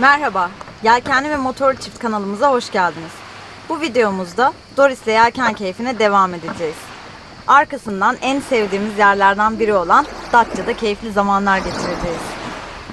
Merhaba, Yelkenli ve Motor Çift kanalımıza hoş geldiniz. Bu videomuzda Doris'le yelken keyfine devam edeceğiz. Arkasından en sevdiğimiz yerlerden biri olan Datça'da keyifli zamanlar geçireceğiz.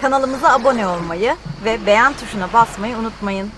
Kanalımıza abone olmayı ve beğen tuşuna basmayı unutmayın.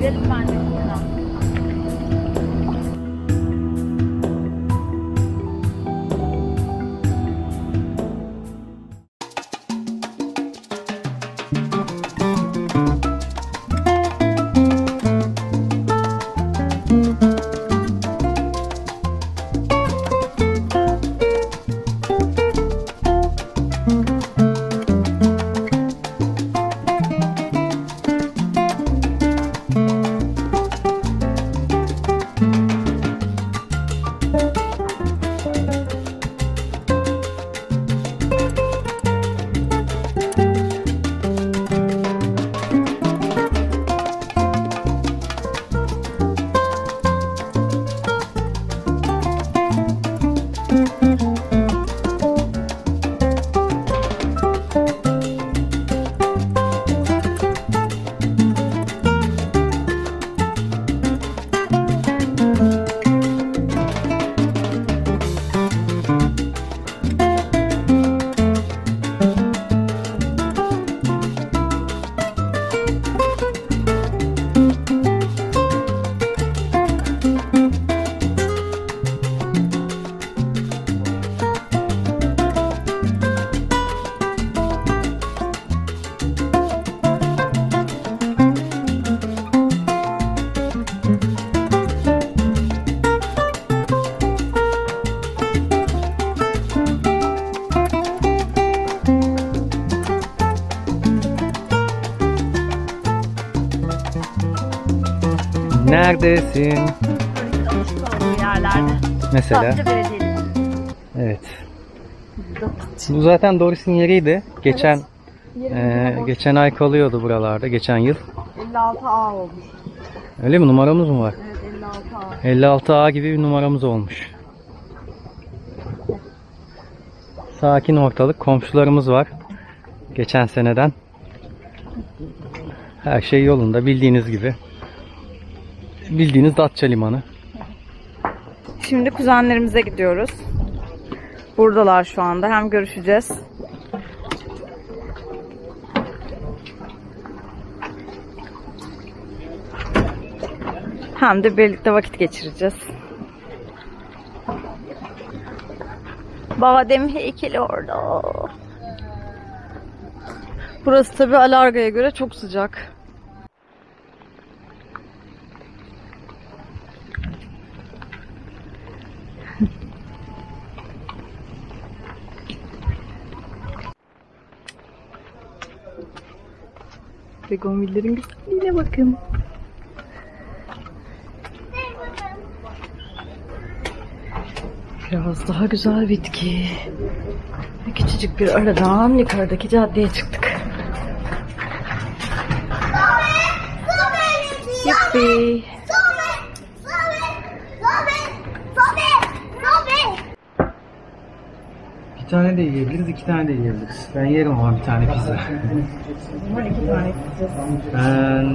del it. Neredesin? Alışık olduğu yerlerde. Mesela. Evet. Bu zaten Doris'in yeriydi. Geçen e, geçen ay kalıyordu buralarda. Geçen yıl. 56A olmuş. Öyle mi? Numaramız mı var? Evet 56A. 56A gibi bir numaramız olmuş. Sakin ortalık. Komşularımız var. Geçen seneden. Her şey yolunda bildiğiniz gibi. Bildiğiniz Datça Limanı. Şimdi kuzenlerimize gidiyoruz. Buradalar şu anda. Hem görüşeceğiz. Hem de birlikte vakit geçireceğiz. Badem heykeli orada. Burası tabi Alarga'ya göre çok sıcak. Begonvillerin güzelliğine bakın. Biraz daha güzel bitki. Ve küçücük bir aradan yukarıdaki caddeye çıktık. Yuppi. Bir tane de yiyebiliriz, iki tane de yiyebiliriz. Ben yerim ama bir tane pizza. Bunlar iki tane isteyeceğiz. Ben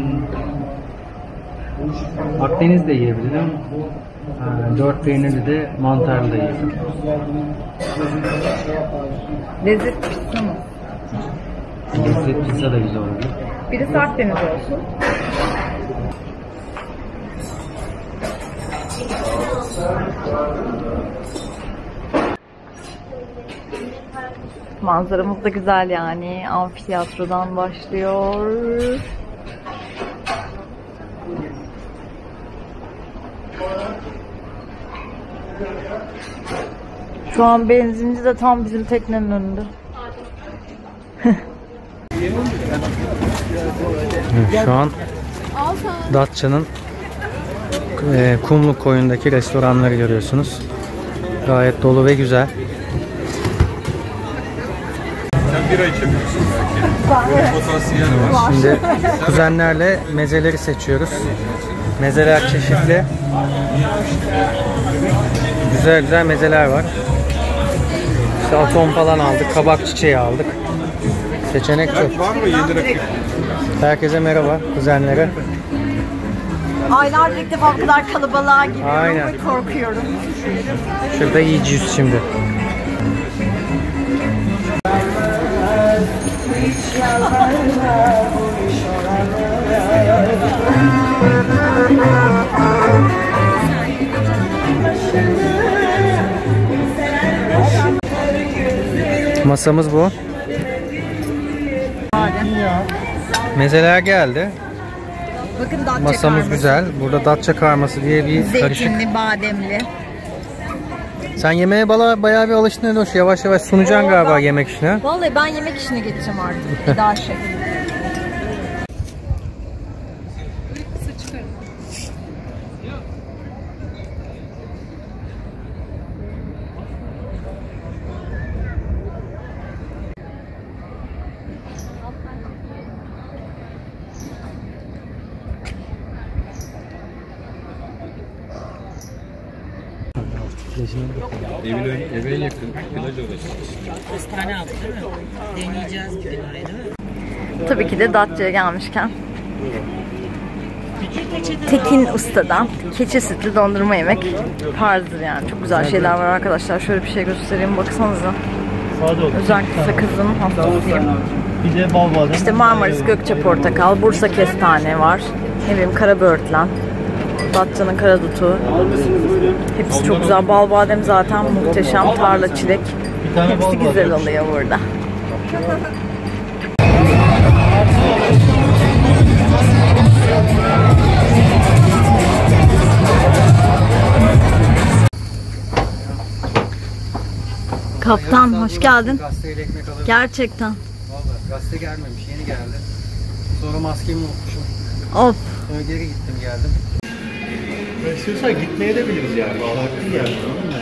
Akdeniz de yiyebilirim. Dört peynirli de mantarlı da yiyebilirim. Lezzet pizza mı? Lezzet pizza da güzel olabilir. Birisi Akdeniz olsun. Manzaramız da güzel yani. Amfitheatrodan başlıyor. Şu an benzinci de tam bizim teknenin önünde. Şu an Datça'nın e, Kumlu koyundaki restoranları görüyorsunuz. Gayet dolu ve güzel. Sen bira içemiyorsun belki. Böyle potansiyeli var. Şimdi kuzenlerle mezeleri seçiyoruz. Mezeler çeşitli. Güzel güzel mezeler var. Salton falan aldık. Kabak çiçeği aldık. Seçenek çok. Var mı yedi rakı? Herkese merhaba kuzenlere. Aylardır ilk defa bu kadar kalabalığa giriyorum Aynen. ve korkuyorum. Şurada yiyeceğiz şimdi. Masamız bu. Mezeler geldi. Bakın Datça Masamız karması. güzel. Burada Datça karması diye bir karışık. Zeytinli, bademli. Sen yemeğe bala bayağı bir alıştın Edoş. Yavaş yavaş sunacaksın Oo, galiba yemek işine. Vallahi ben yemek işine geçeceğim artık. Eda Şef. Evin Tabii ki de Datça'ya gelmişken Tekin Usta'dan keçi sütlü dondurma yemek tarzdır yani. Çok güzel şeyler var arkadaşlar. Şöyle bir şey göstereyim baksanıza. Özellikle sakızın hastasıyım. Bir de bal badem. İşte Marmaris Gökçe Portakal, Bursa Kestane var. Ne bileyim Karaböğürtlen. Datça'nın Karadutu. Hepsi çok güzel. Bal badem zaten muhteşem. Tarla çilek. Hepsi güzel oluyor burada. Kaptan hoş geldin. Gazeteyle ekmek alırım. Gerçekten. Vallahi gazete gelmemiş. Yeni geldi. Sonra maskemi unutmuşum. Of. Sonra geri gittim geldim. İstiyorsan gitmeye de biliriz yani. Farklı yer. mı?